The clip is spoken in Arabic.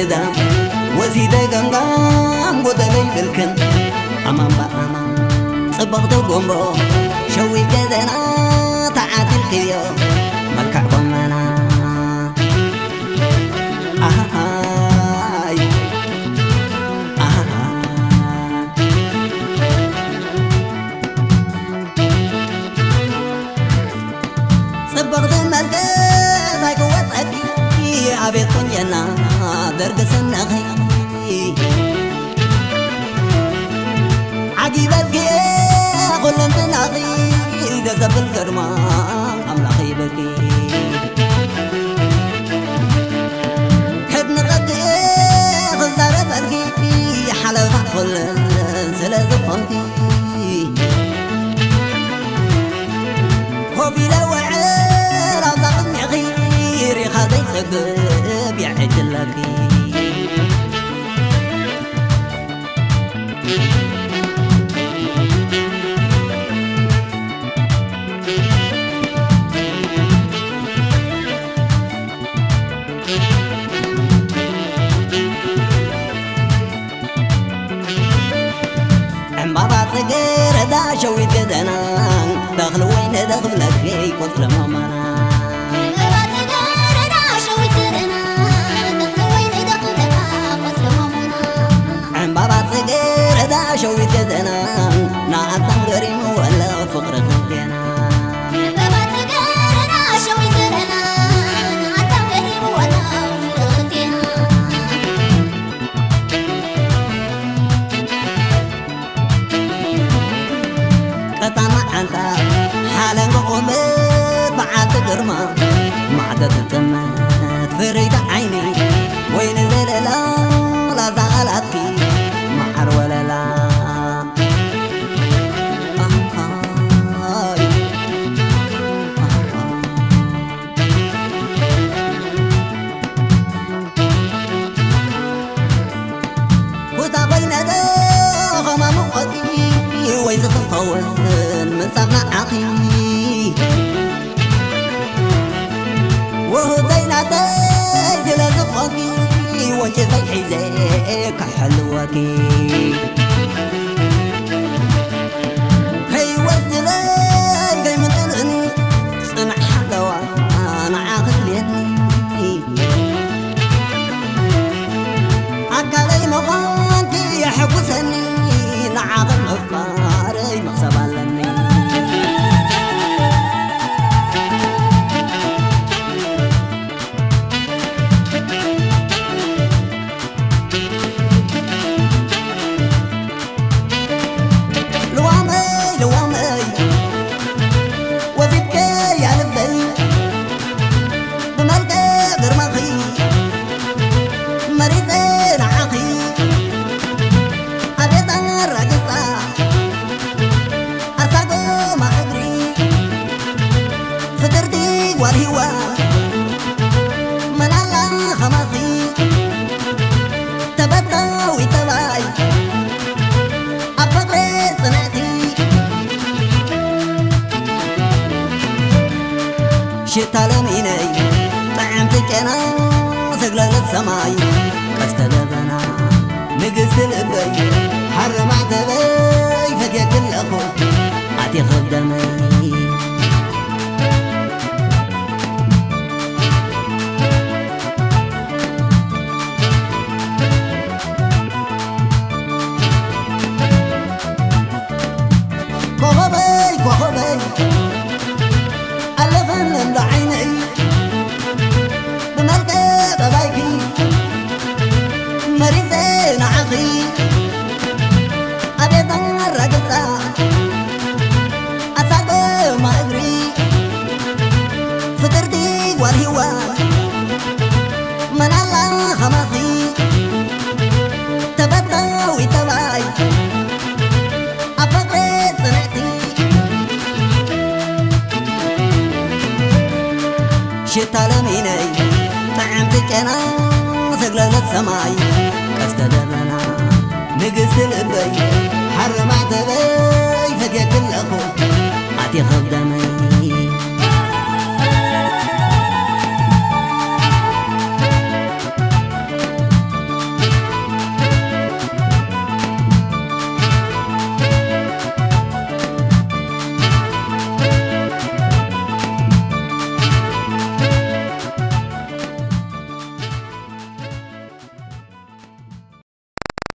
ندم وزيدة قنقام قدلين اما أمام بأمام برضو قنبو شوي كذنا تعاتل كيو مكعبنا ኣቤት ቁንጀና ደርጊ ሰነኺ ዓጊበትኪ ኩለንትናኺ ደዘብል ግርማ ኣምላኺ ይበኪ ሕድንቐኪ ክዛረበልኪ ሓለኻ ኩለን ስለ ዝኾንኪ ኮፍ ኢለ ውዕል ኣብዛ ቅድሚኺ ሪኻ ዘይፅግብ مرات غير داشو يددنا دخل وين دخل لك فيك وصل ماما فقرەکەم پێنا حالنگ قومه بعد گرما معدد فريد عيني وين لا لا سمع أخي وهدينا تاجل زفقي وجفت حزاك حلوكي. ሰማይ ቀስተ ደበና ንግስቲ ልበይ ሓረማዕተበይ ፈትየክለኹ ኣቲኽደመይ